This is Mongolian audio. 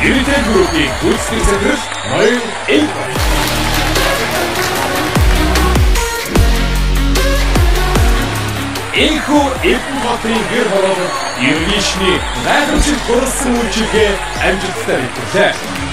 Гүйцэтгэх захирал Ноён Элб. Энхүү Эвэн Батрын гэр хороолол Ирвишний гайхамшиг дурлсан үйлчилгээ амжилттай хэвлээ.